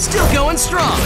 Still going strong.